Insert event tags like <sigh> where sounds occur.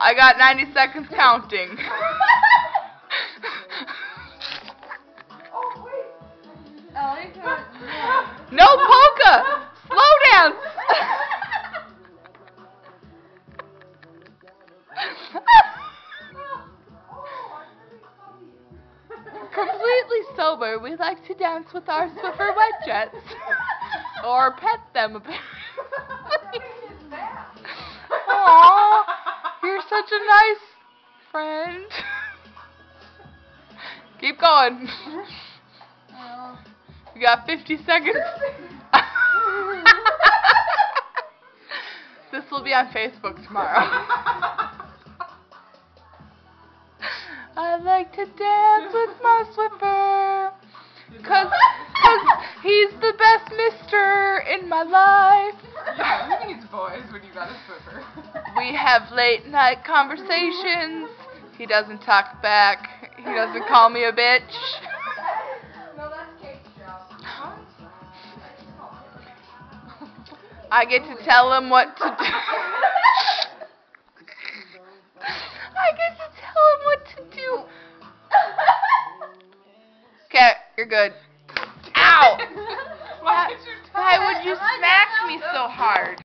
I got 90 seconds counting. No polka! Slow dance! Completely sober, we like to dance with our Swiffer wet jets. or pet them, apparently. Aww, such a nice friend. <laughs> Keep going. Oh. You got 50 seconds. <laughs> this will be on Facebook tomorrow. <laughs> I like to dance with my Swiffer. Cause, cause he's the best mister in my life. Yeah, who needs boys when you got a Swiffer? We have late night conversations. He doesn't talk back. He doesn't call me a bitch. No, that's Kate's job. I get to tell him what to do. I get to tell him what to do. Okay, you're good. Ow! Why Why would you smack me so hard?